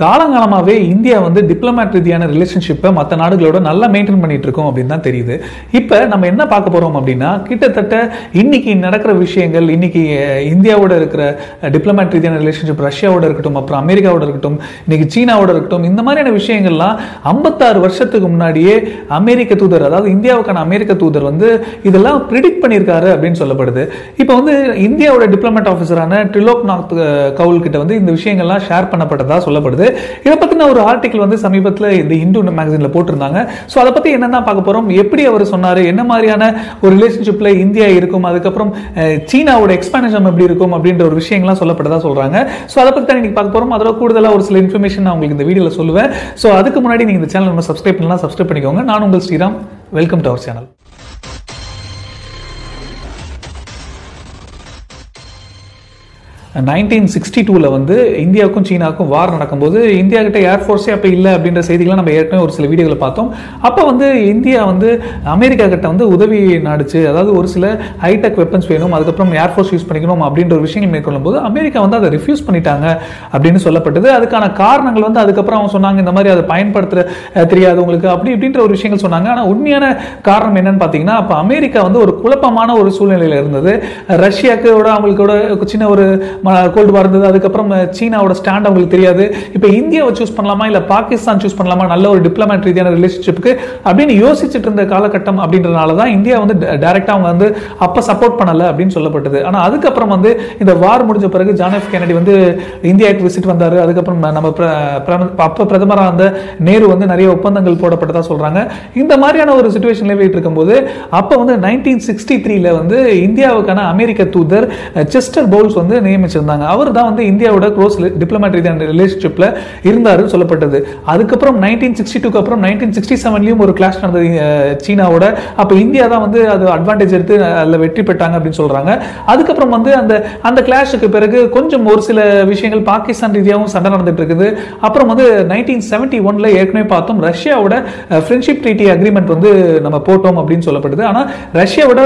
காலங்காலமாகவே India வந்து diplomat ரீதியான ரிலேஷன்ஷிப்பை மற்ற நாடுகளோட நல்லா மெயின்டைன் பண்ணிட்டு இருக்கோம் அப்படின்னு தான் தெரியுது. இப்போ நம்ம என்ன பார்க்க போகிறோம் அப்படின்னா கிட்டத்தட்ட இன்னைக்கு நடக்கிற விஷயங்கள் இன்னைக்கு இந்தியாவோட இருக்கிற டிப்ளமேட் ரீதியான ரிலேஷன்ஷிப் ரஷ்யாவோட இருக்கட்டும் அப்புறம் அமெரிக்காவோட இருக்கட்டும் இன்னைக்கு சீனாவோட இருக்கட்டும் இந்த மாதிரியான விஷயங்கள்லாம் ஐம்பத்தாறு வருஷத்துக்கு முன்னாடியே அமெரிக்க தூதர் அதாவது இந்தியாவுக்கான அமெரிக்க தூதர் வந்து இதெல்லாம் ப்ரிடிக்ட் பண்ணியிருக்காரு அப்படின்னு சொல்லப்படுது. இப்போ வந்து இந்தியாவோட டிப்ளமேட் ஆஃபீஸரான ட்ரிலோக் நாத் கவுல் கிட்ட வந்து இந்த விஷயங்கள்லாம் ஷேர் பண்ணப்பட்டதாக சொல்லப்படுது. இதை பத்தின ஒரு ஆர்டிக்கல் வந்து சமீபத்தில் இந்த இந்து மேகசினில் போட்டிருந்தாங்க. ஸோ அதை பத்தி என்னென்ன பார்க்க போறோம்? எப்படி அவர் சொன்னாரு? என்ன மாதிரியான ஒரு ரிலேஷன்ஷிப்ல இந்தியா இருக்கும்? அதுக்கப்புறம் சீனாவோட எக்ஸ்பான்ஷன் எப்படி இருக்கும்? அப்படின்ற ஒரு விஷயங்கள்லாம் சொல்லப்பட்டதா சொல்றாங்க. ஸோ அதை பத்தி தான் இன்னைக்கு பார்க்க போகிறோம் அதோட கூடுதலாக ஒரு சில இன்ஃபர்மேஷன் நான் உங்களுக்கு இந்த வீடியோல சொல்லுவேன். ஸோ அதுக்கு முன்னாடி நீங்க இந்த சேனல் நம்ம சப்ஸ்கிரைப் பண்ணலாம் சப்ஸ்கிரைப் பண்ணிக்கோங்க. நான் உங்கள் Sriram. Welcome to our channel nineteen sixty டூவில் வந்து இந்தியாவுக்கும் சீனாவுக்கும் வார் நடக்கும்போது இந்தியா கிட்ட ஏர்ஃபோர்ஸே அப்போ இல்லை அப்படின்ற செய்திகளை நம்ம ஏற்கனவே ஒரு சில வீடியோவில் பார்த்தோம். அப்போ வந்து இந்தியா வந்து அமெரிக்கா கிட்ட வந்து உதவி நாடுச்சு. அதாவது ஒரு சில ஹைடெக் வெப்பன்ஸ் வேணும் அதுக்கப்புறம் ஏர்ஃபோர்ஸ் யூஸ் பண்ணிக்கணும் அப்படின்ற ஒரு விஷயங்கள் மேற்கொள்ளும் போது அமெரிக்கா வந்து அதை ரிஃப்யூஸ் பண்ணிட்டாங்க அப்படின்னு சொல்லப்பட்டது. அதுக்கான காரணங்கள் வந்து அதுக்கப்புறம் அவங்க சொன்னாங்க இந்த மாதிரி அதை பயன்படுத்த தெரியாது உங்களுக்கு அப்படி இப்படின்ற ஒரு விஷயங்கள் சொன்னாங்க. ஆனால் உண்மையான காரணம் என்னன்னு பார்த்தீங்கன்னா அப்போ அமெரிக்கா வந்து ஒரு குழப்பமான ஒரு சூழ்நிலையில் இருந்தது. ரஷ்யாக்கோட அவங்களுக்கோட சின்ன ஒரு கோல்டு வார் இருந்தது அதுக்கப்புறம் சீனாவோட ஸ்டாண்ட் அவங்களுக்கு தெரியாது. இப்போ இந்தியாவை சூஸ் பண்ணலாமா இல்லை பாகிஸ்தான் சூஸ் பண்ணலாமா நல்ல ஒரு டிப்ளமேட் ரீதியான ரிலேஷன்ஷிப்புக்கு அப்படின்னு யோசிச்சுட்டு இருந்த காலகட்டம் அப்படின்றனால தான் இந்தியா வந்து டைரக்டாக அவங்க வந்து அப்போ சப்போர்ட் பண்ணலை அப்படின்னு சொல்லப்பட்டது. ஆனால் அதுக்கப்புறம் வந்து இந்த வார் முடிஞ்ச பிறகு ஜான் எஃப் கெனடி வந்து இந்தியாவுக்கு விசிட் வந்தார். அதுக்கப்புறம் நம்ம பிர- பிரம- அப்போ பிரதமராக அந்த நேரு வந்து நிறைய ஒப்பந்தங்கள் போடப்பட்டதாக சொல்கிறாங்க இந்த மாதிரியான ஒரு சுச்சுவேஷன்ல போயிட்டு இருக்கும்போது அப்போ வந்து நைன்டீன் சிக்ஸ்டி த்ரீல வந்து இந்தியாவுக்கான அமெரிக்க தூதர் செஸ்டர் பவுல்ஸ் வந்து நியமிச்சிருந்தாங்க அவர் தான் வந்து இந்தியாவோட க்ளோஸ் டிப்ளமேட் ரீதியான ரிலேஷன்ஷிப்ல இருந்தாருன்னு சொல்லப்பட்டது. அதுக்கப்புறம் நைன்டீன் சிக்ஸ்டி டூக்கு அப்புறம் நைன்டீன் சிக்ஸ்டி செவன்லயும் ஒரு கிளாஷ் நடந்தது சீனாவோட. அப்போ இந்தியா தான் வந்து அது அட்வான்டேஜ் எடுத்து அதில் வெற்றி பெற்றாங்க அப்படின்னு சொல்றாங்க. அதுக்கப்புறம் வந்து அந்த அந்த கிளாஷுக்கு பிறகு கொஞ்சம் ஒரு சில விஷயங்கள் பாகிஸ்தான் ரீதியாகவும் சண்டை நடந்துட்டு இருக்குது. அப்புறம் வந்து நைன்டீன் செவன்டி ஒன்ல ஏற்கனவே பார்த்தோம் ரஷ்யாவோட ஃப்ரெண்ட்ஷிப் ட்ரீட்டி அக்ரிமெண்ட் வந்து நம்ம போட்டோம் அப்படின்னு சொல்லப்படுது ஆனால் ரஷ்யாவோட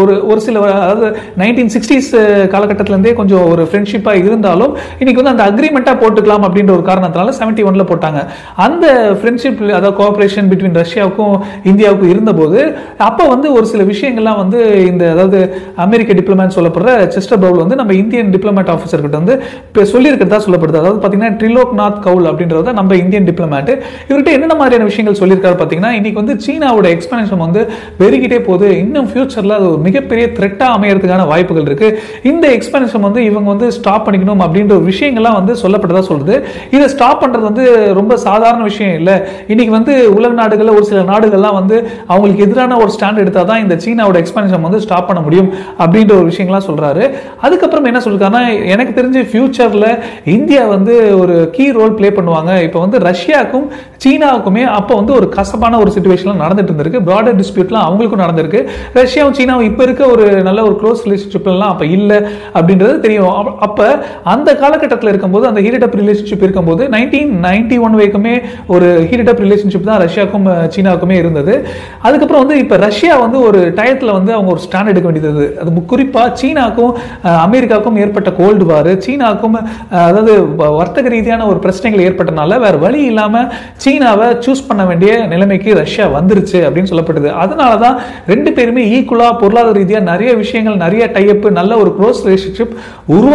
ஒரு ஒரு சில அதாவது நைன்டீன் சிக்ஸ்டீஸ் காலகட்டத்திலேருந்தே கொஞ்சம் ஒரு ஃப்ரெண்ட்ஷிப்பாக இருந்தாலும் இன்னைக்கு வந்து அந்த அக்ரிமெண்ட்டாக போட்டுக்கலாம் அப்படின்ற ஒரு காரணத்தினால செவன்டி ஒன்ல போட்டாங்க. அந்த ஃப்ரெண்ட்ஷிப் அதாவது கோஆப்ரேஷன் பிட்வீன் ரஷ்யாவுக்கும் இந்தியாவுக்கும் இருந்தபோது அப்போ வந்து ஒரு சில விஷயங்கள்லாம் வந்து இந்த அதாவது அமெரிக்க டிப்ளமேட் சொல்லப்படுற செஸ்டர் பவுல் வந்து நம்ம இந்தியன் டிப்ளமேட் ஆஃபீஸர் கிட்ட வந்து இப்போ சொல்லியிருக்கிறதா சொல்லப்படுது. அதாவது பார்த்தீங்கன்னா ட்ரிலோக் நாத் கவுல் அப்படின்றத நம்ம இந்தியன் டிப்ளமேட் இவர்கிட்ட என்னென்ன மாதிரியான விஷயங்கள் சொல்லியிருக்காரு பார்த்தீங்கன்னா இன்னைக்கு வந்து சீனாவோட எக்ஸ்பென்ஷன் வந்து பெருகிட்டே போகுது. இன்னும் ஃபியூச்சரில் அது ஒரு மிகப்பெரிய த்ரெட்டாக அமையறதுக்கான வாய்ப்புகள் இருக்குது இந்த எக்ஸ்பென்ஷன் வந்து இவங்க வந்து ஸ்டாப் பண்ணிக்கணும் அப்படின்ற ஒரு விஷயங்கள்லாம் வந்து சொல்லப்பட்டதாக சொல்லுது. இதை ஸ்டாப் பண்ணுறது வந்து ரொம்ப சாதாரண விஷயம் இல்லை. இன்றைக்கி வந்து உலக நாடுகளில் ஒரு சில நாடுகள்லாம் வந்து அவங்களுக்கு எதிரான ஒரு ஸ்டாண்ட் எடுத்தால் தான் இந்த சீனாவோட எக்ஸ்பான்ஷன் வந்து ஸ்டாப் பண்ண முடியும் அப்படின்ற ஒரு விஷயங்கள்லாம் சொல்கிறாரு அதுக்கப்புறம் என்ன சொல்லிருக்காருன்னா எனக்கு தெரிஞ்சு ஃப்யூச்சரில் இந்தியா வந்து ஒரு கீ ரோல் ப்ளே பண்ணுவாங்க. இப்போ வந்து ரஷ்யாவுக்கும் சீனாவுக்குமே அப்போ வந்து ஒரு கசப்பான ஒரு சுச்சுவேஷன்லாம் நடந்துட்டு இருந்திருக்கு. ப்ராடர் டிஸ்பியூட்லாம் அவங்களுக்கும் நடந்திருக்கு. ரஷ்யாவும் சீனாவும் இப்போ இருக்க ஒரு நல்ல ஒரு க்ளோஸ் ரிலேஷன்ஷிப்லாம் அப்போ இல்லை அப்படின்றது தெரியும். அப்ப- அந்த காலகட்டத்தில் இருக்கும்போது அந்த ஹீட் அப் ரிலேஷன்ஷிப் இருக்கும்போது நைன்டீன் நைன்டி ஒன் வரைக்குமே ஒரு ஹீட் அப் ரிலேஷன்ஷிப் தான் ரஷ்யாவுக்கும் சீனாவுக்குமே இருந்தது. அதுக்கப்புறம் வந்து இப்போ ரஷ்யா வந்து ஒரு டயத்தில் வந்து அவங்க ஒரு ஸ்டாண்ட் எடுக்க வேண்டியது அது குறிப்பாக குறிப்பா சீனாக்கும் அமெரிக்காவுக்கும் ஏற்பட்ட கோல்டு வார் சீனாக்கும் அதாவது வர்த்தக ரீதியான ஒரு பிரச்சனைகள் ஏற்பட்டனால வேற வழி இல்லாம சீனாவை சூஸ் பண்ண வேண்டிய நிலைமைக்கு ரஷ்யா வந்துருச்சு அப்படின்னு சொல்லப்படுது அதனால தான் ரெண்டு பேருமே ஈக்குவலா பொருளாதார ரீதியா நிறைய விஷயங்கள் நிறைய டைப் நல்ல ஒரு க்ளோஸ் ரிலேஷன்ஷிப்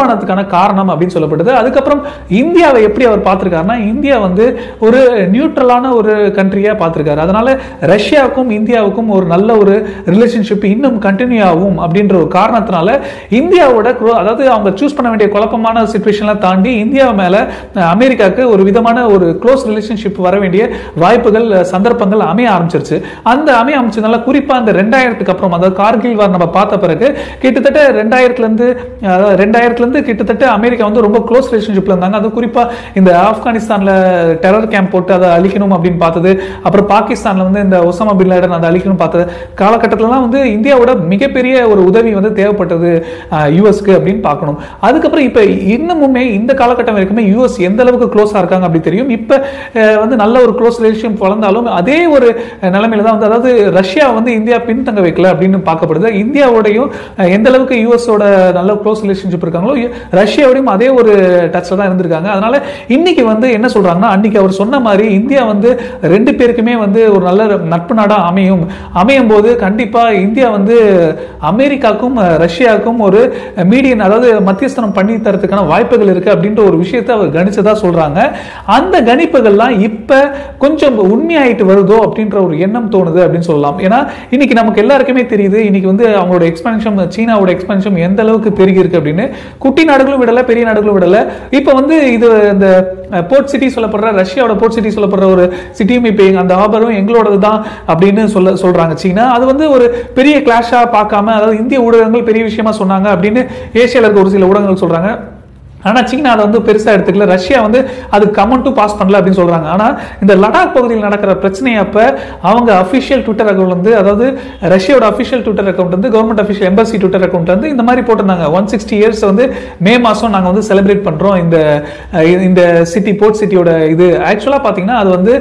உருவானதுக்கான காரணம் அப்படின்னு சொல்லப்படுது அதுக்கப்புறம் இந்தியாவை எப்படி அவர் பார்த்துருக்காருன்னா இந்தியா வந்து ஒரு நியூட்ரலான ஒரு கண்ட்ரியாக பார்த்துருக்காரு. அதனால ரஷ்யாவுக்கும் இந்தியாவுக்கும் ஒரு நல்ல ஒரு ரிலேஷன்ஷிப் இன்னும் கண்டினியூ ஆகும் அப்படின்ற ஒரு காரணத்தினால இந்தியாவோட அதாவது அவங்க சூஸ் பண்ண வேண்டிய குழப்பமான சுச்சுவேஷன்லாம் தாண்டி இந்தியா மேலே அமெரிக்காவுக்கு ஒரு விதமான ஒரு க்ளோஸ் ரிலேஷன்ஷிப் வர வேண்டிய வாய்ப்புகள் சந்தர்ப்பங்கள் அமைய ஆரம்பிச்சிருச்சு. அந்த அமைய ஆரம்பிச்சதுனால குறிப்பாக அந்த ரெண்டாயிரத்துக்கு அப்புறம் அதாவது கார்கில் வார் நம்ம பார்த்த பிறகு கிட்டத்தட்ட ரெண்டாயிரத்துலேருந்து ரெண்டாயிரத்துல இருந்து கிட்டத்தட்ட அமெரிக்கா வந்து ரொம்ப க்ளோஸ் ரிலேஷன்ஷிப்ல இருந்தாங்க. அது குறிப்பா இந்த ஆப்கானிஸ்தான்ல டெரர் கேம்ப் போட்டு அதை அழிக்கணும் அப்படின்னு பார்த்தது. அப்புறம் பாகிஸ்தான்ல வந்து இந்த ஒசாமா பின் லேடன் அதை அழிக்கணும் பார்த்தது. காலகட்டத்திலலாம் வந்து இந்தியாவோட மிகப்பெரிய ஒரு உதவி வந்து தேவைப்பட்டது யூஎஸ்க்கு அப்படின்னு பார்க்கணும். அதுக்கப்புறம் இப்போ இன்னமுமே இந்த காலகட்டம் வரைக்குமே யூஎஸ் எந்த அளவுக்கு க்ளோஸாக இருக்காங்க அப்படி தெரியும். இப்போ வந்து நல்ல ஒரு க்ளோஸ் ரிலேஷன் வளர்ந்தாலும் அதே ஒரு நிலைமையில தான் வந்து அதாவது ரஷ்யா வந்து இந்தியா பின்தங்க வைக்கல அப்படின்னு பார்க்கப்படுது. இந்தியாவோடையும் எந்த அளவுக்கு யூஎஸோட நல்ல க்ளோஸ் ரிலேஷன்ஷிப் இருக்காங்களோ ரஷ்யாவோடையும் அதே ஒரு டச்சில் தான் இருந்திருக்காங்க. அதனால இன்னைக்கு வந்து என்ன சொல்றாங்கன்னா அன்னைக்கு அவர் சொன்ன மாதிரி இந்தியா வந்து ரெண்டு பேருக்குமே வந்து ஒரு நல்ல நட்பு நாடா அமையும். அமையும் போது கண்டிப்பா இந்தியா வந்து அமெரிக்காக்கும் ரஷ்யாவுக்கும் ஒரு மீடியன் அதாவது மத்தியஸ்தனம் பண்ணி தரதுக்கான வாய்ப்புகள் இருக்கு அப்படின்ற ஒரு விஷயத்தை அவர் கணிச்சதா சொல்றாங்க. அந்த கணிப்புகள்லாம் இப்ப கொஞ்சம் உண்மையாயிட்டு வருதோ அப்படின்ற ஒரு எண்ணம் தோணுது அப்படின்னு சொல்லலாம். ஏன்னா இன்னைக்கு நமக்கு எல்லாருக்குமே தெரியுது இன்னைக்கு வந்து அவங்களோட எக்ஸ்பென்ஷன் சீனாவோட எக்ஸ்பென்ஷன் எந்த அளவுக்கு பெருகி இருக்கு அப்படின்னு. குட்டி நாடுகளும் விடல பெரிய நாடுகளும் விடல. இப்போ வந்து இது இந்த போர்ட் சிட்டி சொல்லப்படுற ரஷ்யாவோட போர்ட் சிட்டி சொல்லப்படுற ஒரு சிட்டியும் இப்போ அந்த ஆபரும் எங்களோடது தான் அப்படின்னு சொல்ல சொல்றாங்க. சீனா அது வந்து ஒரு பெரிய கிளாஷா பார்க்காம அதாவது இந்திய ஊடகங்கள் பெரிய விஷயமா சொன்னாங்க அப்படின்னு ஏசியாவில் இருக்க ஒரு சில ஊடகங்கள் சொல்றாங்க. ஆனால் சீனா அதை வந்து பெருசாக எடுத்துக்கல. ரஷ்யா வந்து அது கமெண்ட்டும் பாஸ் பண்ணல அப்படின்னு சொல்கிறாங்க ஆனால் இந்த லடாக் பகுதியில் நடக்கிற பிரச்சனையப்ப அவங்க அஃபிஷியல் ட்விட்டர் அக்கௌண்ட் வந்து அதாவது ரஷ்யாவோட அஃபிஷியல் ட்விட்டர் அக்கௌண்ட் வந்து government official embassy Twitter account வந்து இந்த மாதிரி போட்டிருந்தாங்க. ஒன் சிக்ஸ்டி இயர்ஸ் வந்து மே மாதம் நாங்கள் வந்து செலிப்ரேட் பண்ணுறோம் இந்த இந்த சிட்டி போர்ட் சிட்டியோட இது. ஆக்சுவலாக பார்த்தீங்கன்னா அது வந்து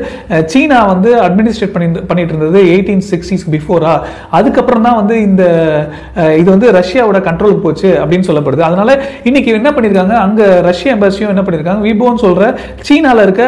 சீனா வந்து அட்மினிஸ்ட்ரேட் பண்ணி பண்ணிட்டு இருந்தது எயிட்டீன் சிக்ஸ்டிஸ் பிஃபோரா அதுக்கப்புறம் தான் வந்து இந்த இது வந்து ரஷ்யாவோட கண்ட்ரோலுக்கு போச்சு அப்படின்னு சொல்லப்படுது. அதனால இன்னைக்கு என்ன பண்ணியிருக்காங்க? அங்கே ரஷ்ய எம்பசியும் என்ன பண்ணியிருக்காங்க? விபோன்னு சொல்ற சீனாவில் இருக்க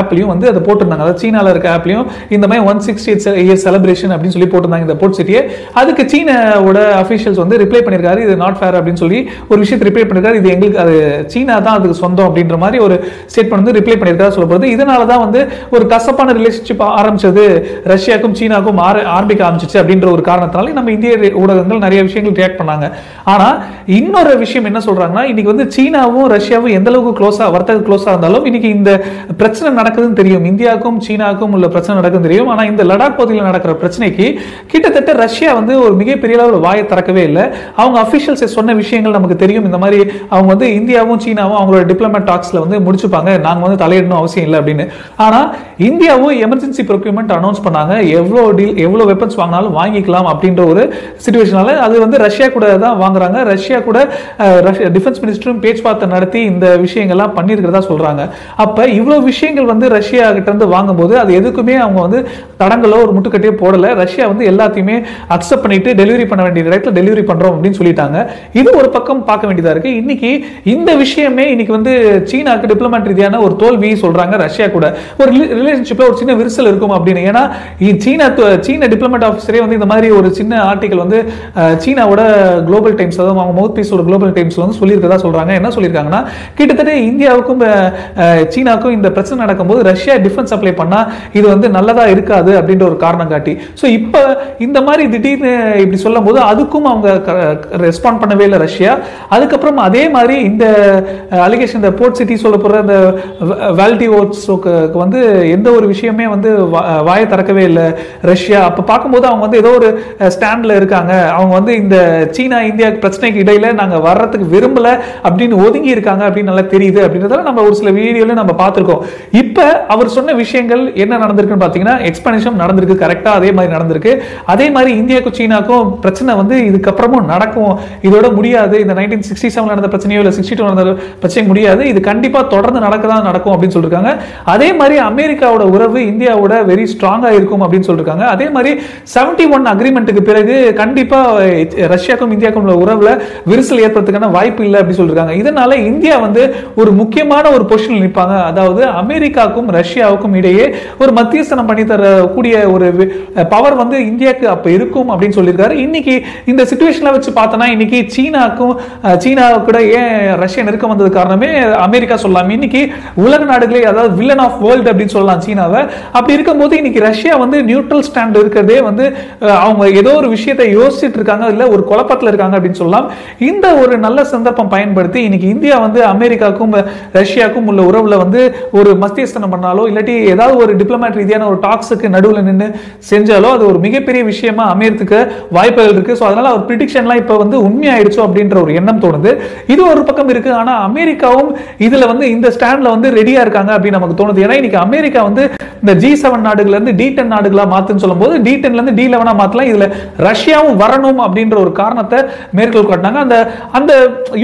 ஆப்லயும் வந்து அதை போட்டிருந்தாங்க. அதாவது சீனாவில் இருக்க ஆப்லயும் இந்த மாதிரி ஒன் சிக்ஸ்டி இயர் செலிப்ரேஷன் அப்படின்னு சொல்லி போட்டிருந்தாங்க இந்த போர்ட் சிட்டியை அதுக்கு சீனாவோட அஃபிஷியல்ஸ் வந்து ரிப்ளை பண்ணியிருக்காரு. இது நாட் ஃபேர் அப்படின்னு சொல்லி ஒரு விஷயத்தை ரிப்ளை பண்ணிருக்காரு இது எங்களுக்கு அது சீனா தான் அதுக்கு சொந்தம் அப்படின்ற மாதிரி ஒரு ஸ்டேட்மெண்ட் வந்து ரிப்ளை பண்ணிருக்காரு சொல்லப்படுது இதனால தான் வந்து ஒரு கசப்பான ரிலேஷன்ஷிப் ஆரம்பிச்சது. ரஷ்யாவுக்கும் சீனாக்கும் ஆரம்பிக்க ஆரம்பிச்சிச்சு அப்படின்ற ஒரு காரணத்தினால நம்ம இந்திய ஊடகங்கள் நிறைய விஷயங்கள் ரியாக்ட் பண்ணாங்க. ஆனால் இன்னொரு விஷயம் என்ன சொல்றாங்கன்னா இன்னைக்கு வந்து சீனாவும் ரஷ்யாவும் எந்த அளவுக்கு க்ளோஸா வர்த்தக க்ளோஸா இருந்தாலும் இன்னைக்கு இந்த பிரச்சனை நடக்குதுன்னு தெரியும். இந்தியாவுக்கும் சீனாவுக்கும் உள்ள பிரச்சனை நடக்குதுன்னு தெரியும். ஆனா இந்த லடாக் பகுதியில் நடக்கிற பிரச்சனைக்கு கிட்டத்தட்ட ரஷ்யா வந்து ஒரு மிகப்பெரிய அளவில் வாயை திறக்கவே இல்லை. அவங்க அபிஷியல்ஸ் சொன்ன விஷயங்கள் நமக்கு தெரியும். இந்த மாதிரி அவங்க வந்து இந்தியாவும் சீனாவும் அவங்களோட டிப்ளமேட் டாக்ஸ்ல வந்து முடிச்சுப்பாங்க. நாங்க வந்து தலையிடணும் அவசியம் இல்லை அப்படின்னு. ஆனா இந்தியாவும் எமர்ஜென்சி ப்ரொக்யூர்மெண்ட் அனௌன்ஸ் பண்ணாங்க. எவ்வளோ டீல் எவ்வளோ வெப்பன்ஸ் வாங்கினாலும் வாங்கிக்கலாம் அப்படின்ற ஒரு சுச்சுவேஷனால அது வந்து ரஷ்யா கூட தான் வாங்குறாங்க. ரஷ்யா கூட டிஃபென்ஸ் மினிஸ்டரும் பேச்சுவார்த்தை நடத்தி இந்த விஷயங்கள்லாம் பண்ணியிருக்கிறதா சொல்கிறாங்க அப்போ இவ்வளோ விஷயங்கள் வந்து ரஷ்யா கிட்டேருந்து வாங்கும்போது அது எதுக்குமே அவங்க வந்து தடங்களோ ஒரு முட்டுக்கட்டையோ போடலை. ரஷ்யா வந்து எல்லாத்தையுமே அக்செப்ட் பண்ணிட்டு டெலிவரி பண்ண வேண்டிய இடத்துல டெலிவரி பண்ணுறோம் அப்படின்னு சொல்லிட்டாங்க. இது ஒரு பக்கம் பார்க்க வேண்டியதாக இருக்கு. இன்னைக்கு இந்த விஷயமே இன்னைக்கு வந்து சீனாக்கு டிப்ளமேட் ரீதியான ஒரு தோல்வி சொல்கிறாங்க ரஷ்யா கூட. ஒரு ரிலேஷன்ஷிப்பில் ஒரு சின்ன விரிசல் இருக்கும் அப்படின்னு. ஏன்னா சீனா சீன டிப்ளமேட் ஆஃபீஸரே வந்து இந்த மாதிரி ஒரு சின்ன ஆர்டிக்கல் வந்து சீனாவோட குளோபல் டைம்ஸ் அதாவது அவங்க மவுத் பீஸோட குளோபல் டைம்ஸ் வந்து சொல்லியிருக்கதா சொல்கிறாங்க என்ன சொல்லியிருக்காங்கன்னா கிட்டத்தட்ட இந்தியாவுக்கும் சீனாவுக்கும் இந்த பிரச்சனை நடக்கும்போது ரஷ்யா டிஃபென்ஸ் அப்ளை பண்ணால் இது வந்து நல்லதா இருக்காது அப்படின்ற ஒரு காரணம் காட்டி. ஸோ இப்போ இந்த மாதிரி திடீர்னு இப்படி சொல்லும் போது அதுக்கும் அவங்க ரெஸ்பாண்ட் பண்ணவே இல்லை ரஷ்யா. அதுக்கப்புறம் அதே மாதிரி இந்த அலிகேஷன் இந்த போர்ட் சிட்டி சொல்ல போற இந்த வேல்டி ஓட்ஸோக்கு வந்து எந்த ஒரு விஷயமே வந்து வாயை திறக்கவே இல்லை ரஷ்யா. அப்ப பார்க்கும்போது அவங்க வந்து ஏதோ ஒரு ஸ்டாண்ட்ல இருக்காங்க. அவங்க வந்து இந்த சீனா இந்தியா பிரச்சனைக்கு இடையில நாங்க வர்றதுக்கு விரும்பல அப்படின்னு ஒதுங்கி இருக்காங்க அப்படின்னு நல்லா தெரியுது அப்படின்றதால நம்ம ஒரு சில வீடியோல நம்ம பார்த்துருக்கோம். இப்ப அவர் சொன்ன விஷயங்கள் என்ன நடந்திருக்குன்னு பார்த்தீங்கன்னா எக்ஸ்பனேஷன் நடந்திருக்கு கரெக்டாக அதே மாதிரி நடந்திருக்கு. அதே மாதிரி இந்தியாவுக்கும் சீனாக்கும் பிரச்சனை வந்து இதுக்கப்புறமும் நடக்கும். இதோட முடியாது. இந்த நைன்டீன் சிக்ஸ்டி செவன் நடந்த பிரச்சனையோ இல்லை சிக்ஸ்டி டூ நடந்த பிரச்சனை முடியாது. இது கண்டிப்பாக தொடர்ந்து நடக்க தான் நடக்கும் அப்படின்னு சொல்லிருக்காங்க. அதே மாதிரி அமெரிக்காவோட உறவு இந்தியாவோட வெரி ஸ்ட்ராங்காக இருக்கும் அப்படின்னு சொல்லிருக்காங்க. அதே மாதிரி செவன்டி ஒன் அக்ரிமெண்ட்டுக்கு பிறகு கண்டிப்பாக ரஷ்யாக்கும் இந்தியாவுக்கும் உள்ள உறவுல விரிசல் ஏற்படுறதுக்கான வாய்ப்பு இல்லை அப்படின்னு சொல்லிருக்காங்க. இதனால இந்தியா வந்து ஒரு முக்கியமான ஒரு பொசிஷனில் நிற்பாங்க அதாவது அமெரிக்காவுக்கும் ரஷ்யாவுக்கும் இடையே ஒரு மத்தியஸ்தனம் பண்ணி தரக்கூடிய ஒரு பவர் வந்து இந்தியாவுக்கு அப்போ இருக்கும் அப்படின்னு சொல்லியிருக்காரு. இன்னைக்கு இந்த சுச்சுவேஷனில் வச்சு பார்த்தோன்னா இன்னைக்கு சீனாக்கும் சீனா கூட ஏன் ரஷ்யா நெருக்கம் வந்தது காரணமே அமெரிக்கா சொல்லலாம் இன்னைக்கு உலக நாடுகளே அதாவது வில்லன் ஆஃப் வேர்ல்டு அப்படின்னு சொல்லலாம் சீனாவை. அப்படி இருக்கும்போது இன்னைக்கு ரஷ்யா வந்து நியூட்ரல் ஸ்டாண்ட் இருக்கிறதே வந்து அவங்க ஏதோ ஒரு விஷயத்தை யோசிச்சுட்டு இருக்காங்க இல்லை ஒரு குழப்பத்தில் இருக்காங்க அப்படின்னு சொல்லலாம். இந்த ஒரு நல்ல சந்தர்ப்பம் பயன்படுத்தி இன்னைக்கு இந்தியா வந்து அமெரிக்காவுக்கும் ரஷ்யாவுக்கும் உள்ள உறவுல வந்து ஒரு மத்தியஸ்தனம் பண்ணாலோ இல்லாட்டி ஏதாவது ஒரு டிப்ளமேட் ரீதியான ஒரு டாக்ஸுக்கு நடுவில் நின்று செஞ்சாலோ அது ஒரு மிகப்பெரிய விஷயமா அமையறதுக்கு வாய்ப்புகள் இருக்கு. ஸோ அதனால அவர் ப்ரிடிக்ஷன்லாம் இப்போ வந்து உண்மையாயிடுச்சோ அப்படின்ற ஒரு எண்ணம் தோணுது. இது ஒரு பக்கம் இருக்கு. ஆனா அமெரிக்காவும் இதுல வந்து இந்த ஸ்டாண்ட்ல வந்து ரெடியா இருக்காங்க அப்படின்னு நமக்கு தோணுது. ஏன்னா இன்னைக்கு அமெரிக்கா வந்து இந்த ஜி செவன் நாடுகள்ல இருந்து டி டென் நாடுகளாக மாத்துன்னு சொல்லும்போது டி டென்ல இருந்து டி லெவனா மாத்தலாம். இதுல ரஷ்யாவும் வரணும் அப்படின்ற ஒரு காரணத்தை மேற்கோள் காட்டினாங்க. அந்த அந்த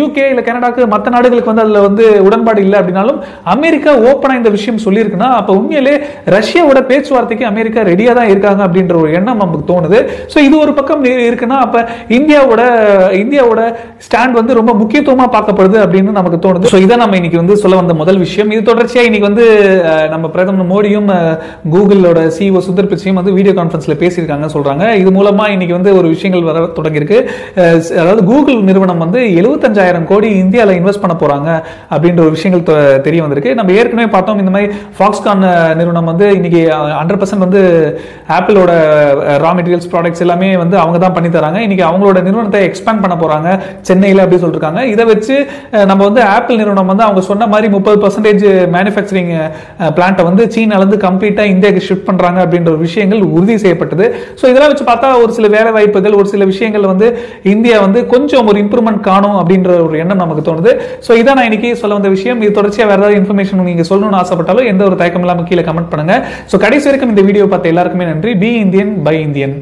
யூகே இல்ல கனடாக்கு மற்ற நாடுகளுக்கு வந்து அதுல வந்து உடன்பாடு இல்லை அப்படின்னாலும் அமெரிக்கா ஓப்பனா இந்த விஷயம் சொல்லியிருக்குன்னா அப்ப உண்மையிலே ரஷ்யாவோட பேச்சுவார்த்தைக்கு அமெரிக்கா ரெடியா தான் இருக்காங்க அப்படின்ற ஒரு எண்ணம் நமக்கு தோணுது. ஸோ இது ஒரு பக்கம் இருக்குன்னா அப்ப இந்தியாவோட இந்தியாவோட ஸ்டாண்ட் வந்து ரொம்ப முக்கியத்துவமா பார்க்கப்படுது அப்படின்னு நமக்கு தோணுது. ஸோ இதை நம்ம இன்னைக்கு வந்து சொல்ல வந்த முதல் விஷயம். இது தொடர்ச்சியா இன்னைக்கு வந்து நம்ம பிரதமர் மோடியும் கூகுளோட சிஓ சுந்தர் பிச்சையும் வந்து வீடியோ கான்ஃபரன்ஸில் பேசியிருக்காங்க சொல்றாங்க. இது மூலமா இன்னைக்கு வந்து ஒரு விஷயங்கள் வர தொடங்கியிருக்கு. அதாவது கூகுள் நிறுவனம் வந்து எழுபத்தஞ்சாயிரம் கோடி இந்தியாவில் இன்வெஸ்ட் பண்ண போறாங்க அப்படின்ற ஒரு விஷயங்கள் தெரிய வந்திருக்கு. நம்ம ஏற்கனவே பார்த்தோம் இந்த மாதிரி ஃபாக்ஸ்கான் நிறுவனம் வந்து இன்னைக்கு ஹண்ட்ரட் பர்சன்ட் வந்து ஆப்பிளோட ரா மெட்டீரியல்ஸ் ப்ராடக்ட்ஸ் எல்லாமே வந்து அவங்க தான் பண்ணி தராங்க. இன்னைக்கு அவங்களோட நிறுவனத்தை எக்ஸ்பேண்ட் பண்ண போறாங்க. சென்னையில் அப்படி சொல்லிருக்காங்க. இதை வச்சு நம்ம வந்து ஆப்பிள் நிறுவனம் வந்து அவங்க சொன்ன மாதிரி முப்பது பர்சன்டேஜ் மேனுஃபேக்சரிங் பிளான்ட்டை வந்து சீனாலேருந்து கம்ப்ளீட்டாக இந்தியாவுக்கு ஷிஃப்ட் பண்ணுறாங்க அப்படின்ற ஒரு விஷயங்கள் உறுதி செய்யப்பட்டது. ஸோ இதெல்லாம் வச்சு பார்த்தா ஒரு சில வேலை வாய்ப்புகள் ஒரு சில விஷயங்கள் வந்து இந்தியா வந்து கொஞ்சம் ஒரு இம்ப்ரூவ்மெண்ட் காணும் அப்படின்ற ஒரு எண்ணம் நமக்கு தோணுது. ஸோ இதான் நான் இன்னைக்கு சொல்ல வந்த விஷயம். இது தொடர்ச்சியாக வேறு ஏதாவது இன்ஃபர்மேஷன் நீங்கள் சொல்லணும்னு ஆசைப்பட்டாலும் எந்த ஒரு தயக்கம் இல்லாமல் கீழே கமெண்ட் பண்ணுங்க. ஸோ கடைசி வரைக்கும் இந்த வீடியோ பார்த்த எல்லாருக்குமே நன்றி. B Indian by Indian